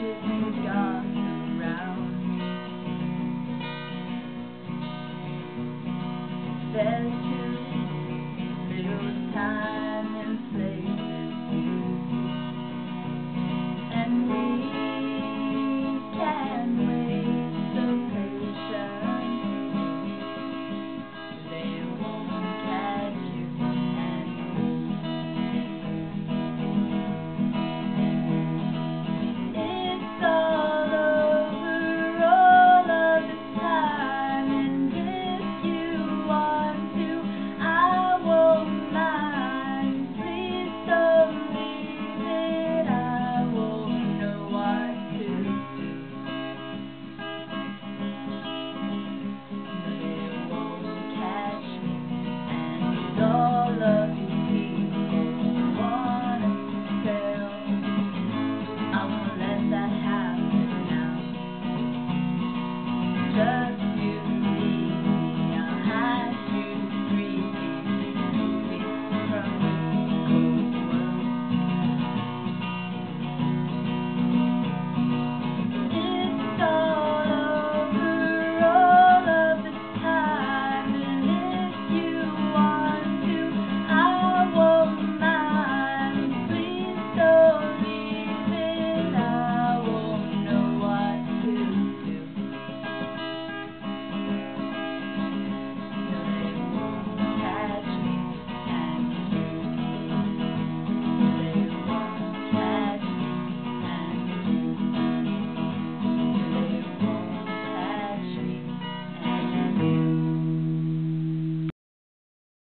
ashes and around